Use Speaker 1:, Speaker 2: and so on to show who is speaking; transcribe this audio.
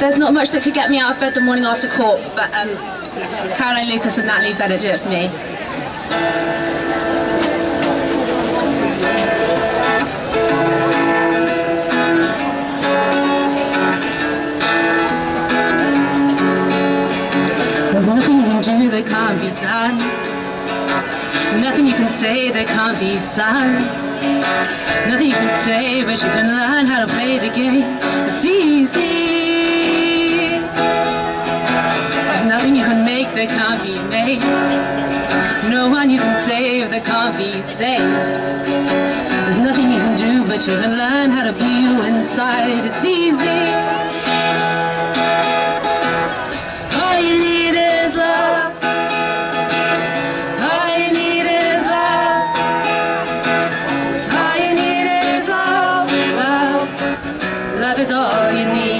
Speaker 1: there's not much that could get me out of bed the morning after court, but um, Caroline Lucas and Natalie Bennett do it for me. There's nothing you can do that can't be done. Nothing you can say that can't be sung. Nothing you can say, but you can learn how to play the game. That can't be made. No one you can save that can't be saved. There's nothing you can do, but you can learn how to be you inside. It's easy. All you need is love. All you need is love. All you need is love. Love, love is all you need.